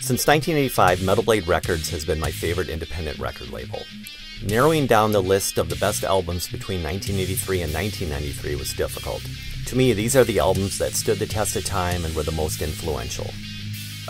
Since 1985, Metal Blade Records has been my favorite independent record label. Narrowing down the list of the best albums between 1983 and 1993 was difficult. To me, these are the albums that stood the test of time and were the most influential.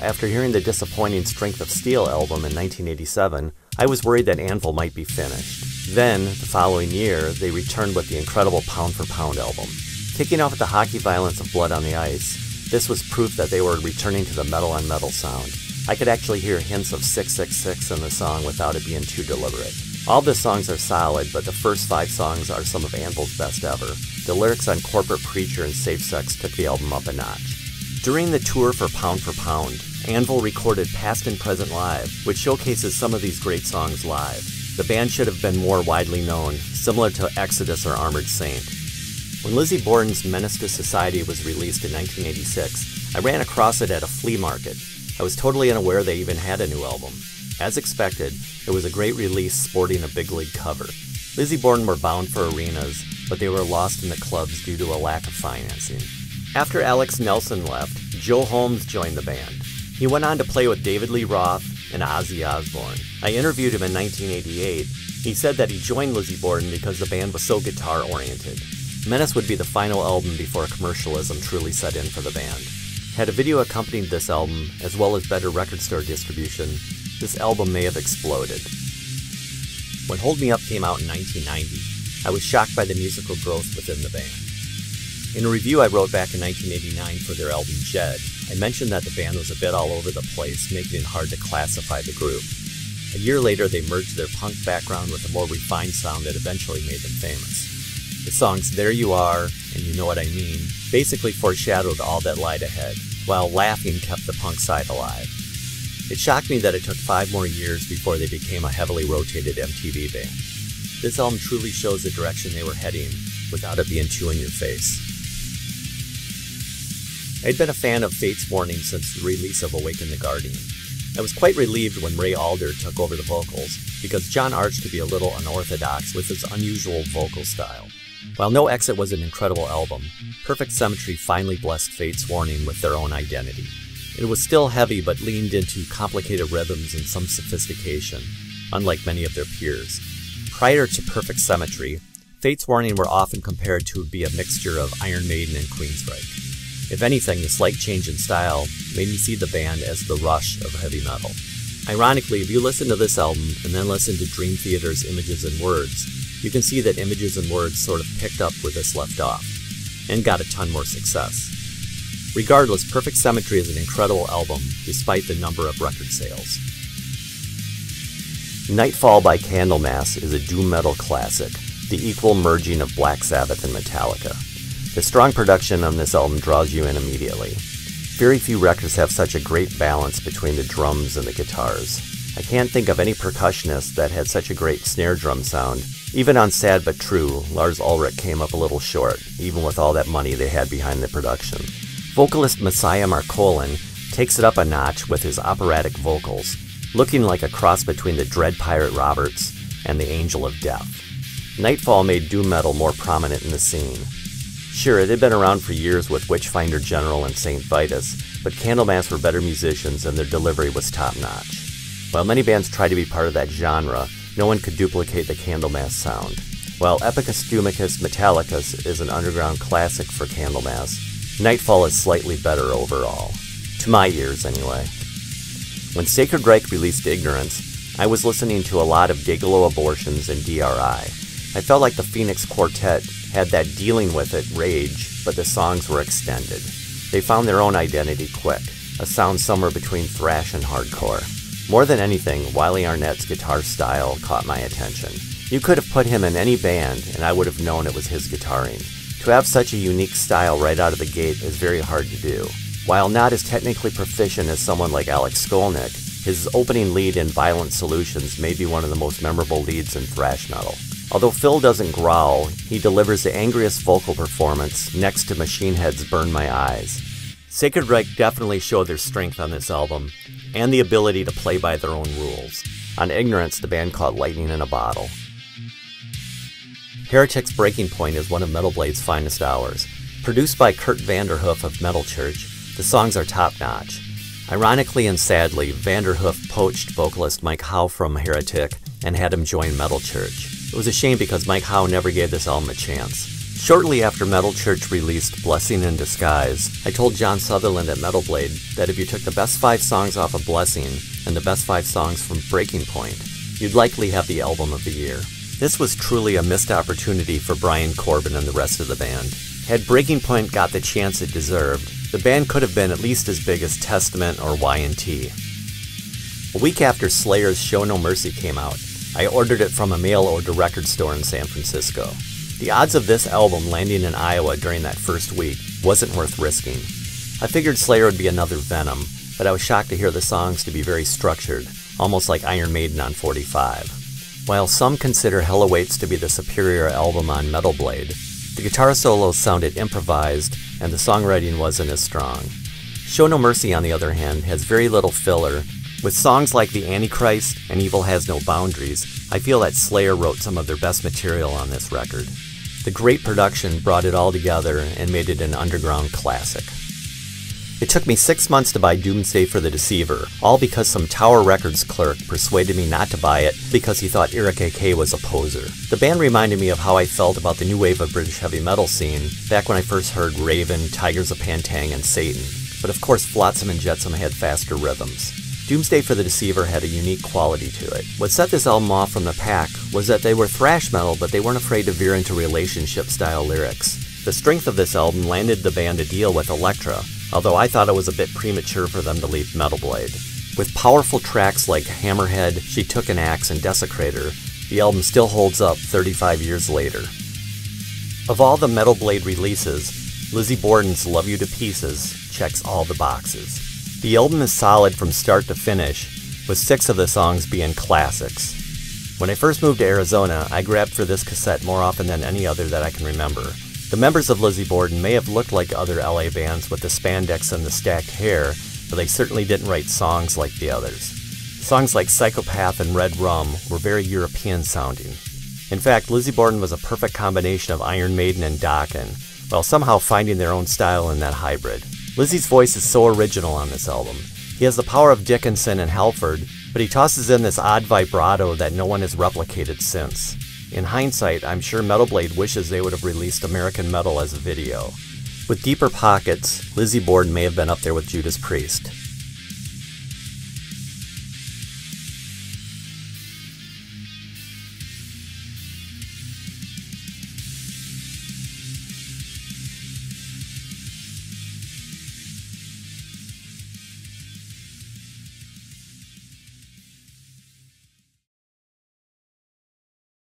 After hearing the disappointing Strength of Steel album in 1987, I was worried that Anvil might be finished. Then, the following year, they returned with the incredible Pound for Pound album. Kicking off with the hockey violence of Blood on the Ice, this was proof that they were returning to the metal on metal sound. I could actually hear hints of 666 in the song without it being too deliberate. All the songs are solid, but the first five songs are some of Anvil's best ever. The lyrics on Corporate Preacher and Safe Sex took the album up a notch. During the tour for Pound for Pound, Anvil recorded Past and Present Live, which showcases some of these great songs live. The band should have been more widely known, similar to Exodus or Armored Saint. When Lizzy Borden's Menace to Society was released in 1986, I ran across it at a flea market. I was totally unaware they even had a new album. As expected, it was a great release sporting a big league cover. Lizzy Borden were bound for arenas, but they were lost in the clubs due to a lack of financing. After Alex Nelson left, Joe Holmes joined the band. He went on to play with David Lee Roth and Ozzy Osbourne. I interviewed him in 1988. He said that he joined Lizzy Borden because the band was so guitar oriented. Menace would be the final album before commercialism truly set in for the band. Had a video accompanied this album, as well as better record store distribution, this album may have exploded. When Hold Me Up came out in 1990, I was shocked by the musical growth within the band. In a review I wrote back in 1989 for their album Jed, I mentioned that the band was a bit all over the place, making it hard to classify the group. A year later, they merged their punk background with a more refined sound that eventually made them famous. The songs There You Are and You Know What I Mean basically foreshadowed all that lied ahead, while Laughing kept the punk side alive. It shocked me that it took five more years before they became a heavily rotated MTV band. This album truly shows the direction they were heading without it being too in your face. I'd been a fan of Fates Warning since the release of Awaken the Guardian. I was quite relieved when Ray Alder took over the vocals, because John Arch could be a little unorthodox with his unusual vocal style. While No Exit was an incredible album, Perfect Symmetry finally blessed Fates Warning with their own identity. It was still heavy but leaned into complicated rhythms and some sophistication, unlike many of their peers. Prior to Perfect Symmetry, Fates Warning were often compared to be a mixture of Iron Maiden and Queensryche. If anything, the slight change in style made me see the band as the rush of heavy metal. Ironically, if you listen to this album and then listen to Dream Theater's Images and Words, you can see that Images and Words sort of picked up where this left off, and got a ton more success. Regardless, Perfect Symmetry is an incredible album, despite the number of record sales. Nightfall by Candlemass is a doom metal classic, the equal merging of Black Sabbath and Metallica. The strong production on this album draws you in immediately. Very few records have such a great balance between the drums and the guitars. I can't think of any percussionist that had such a great snare drum sound. Even on Sad But True, Lars Ulrich came up a little short, even with all that money they had behind the production. Vocalist Messiah Marcolin takes it up a notch with his operatic vocals, looking like a cross between the Dread Pirate Roberts and the Angel of Death. Nightfall made doom metal more prominent in the scene. Sure, it had been around for years with Witchfinder General and St. Vitus, but Candlemass were better musicians and their delivery was top notch. While many bands tried to be part of that genre, no one could duplicate the Candlemass sound. While Epicus Doomicus Metallicus is an underground classic for Candlemass, Nightfall is slightly better overall. To my ears, anyway. When Sacred Reich released Ignorance, I was listening to a lot of Gigolo Abortions and DRI. I felt like the Phoenix Quartet had that dealing with it rage, but the songs were extended. They found their own identity quick, a sound somewhere between thrash and hardcore. More than anything, Wiley Arnett's guitar style caught my attention. You could have put him in any band, and I would have known it was his guitaring. To have such a unique style right out of the gate is very hard to do. While not as technically proficient as someone like Alex Skolnick, his opening lead in Violent Solutions may be one of the most memorable leads in thrash metal. Although Phil doesn't growl, he delivers the angriest vocal performance next to Machine Head's Burn My Eyes. Sacred Reich definitely showed their strength on this album, and the ability to play by their own rules. On Ignorance, the band caught lightning in a bottle. Heretic's Breaking Point is one of Metal Blade's finest hours. Produced by Kurt Vanderhoof of Metal Church, the songs are top notch. Ironically and sadly, Vanderhoof poached vocalist Mike Howe from Heretic and had him join Metal Church. It was a shame because Mike Howe never gave this album a chance. Shortly after Metal Church released Blessing in Disguise, I told John Sutherland at Metal Blade that if you took the best five songs off of Blessing and the best five songs from Breaking Point, you'd likely have the album of the year. This was truly a missed opportunity for Brian Korban and the rest of the band. Had Breaking Point got the chance it deserved, the band could have been at least as big as Testament or Y&T. A week after Slayer's Show No Mercy came out, I ordered it from a mail order record store in San Francisco. The odds of this album landing in Iowa during that first week wasn't worth risking. I figured Slayer would be another Venom, but I was shocked to hear the songs to be very structured, almost like Iron Maiden on 45. While some consider Hell Awaits to be the superior album on Metal Blade, the guitar solos sounded improvised and the songwriting wasn't as strong. Show No Mercy, on the other hand, has very little filler. With songs like The Antichrist and Evil Has No Boundaries, I feel that Slayer wrote some of their best material on this record. The great production brought it all together and made it an underground classic. It took me six months to buy Doomsday for the Deceiver, all because some Tower Records clerk persuaded me not to buy it because he thought Eric AK was a poser. The band reminded me of how I felt about the new wave of British heavy metal scene back when I first heard Raven, Tygers of Pan Tang, and Satan. But of course, Flotsam and Jetsam had faster rhythms. Doomsday for the Deceiver had a unique quality to it. What set this album off from the pack was that they were thrash metal, but they weren't afraid to veer into relationship style lyrics. The strength of this album landed the band a deal with Elektra, although I thought it was a bit premature for them to leave Metal Blade. With powerful tracks like Hammerhead, She Took an Axe, and Desecrator, the album still holds up 35 years later. Of all the Metal Blade releases, Lizzy Borden's Love You to Pieces checks all the boxes. The album is solid from start to finish, with six of the songs being classics. When I first moved to Arizona, I grabbed for this cassette more often than any other that I can remember. The members of Lizzy Borden may have looked like other LA bands with the spandex and the stacked hair, but they certainly didn't write songs like the others. Songs like Psychopath and Red Rum were very European sounding. In fact, Lizzy Borden was a perfect combination of Iron Maiden and Dokken, while somehow finding their own style in that hybrid. Lizzy's voice is so original on this album. He has the power of Dickinson and Halford, but he tosses in this odd vibrato that no one has replicated since. In hindsight, I'm sure Metal Blade wishes they would have released American Metal as a video. With deeper pockets, Lizzy Borden may have been up there with Judas Priest.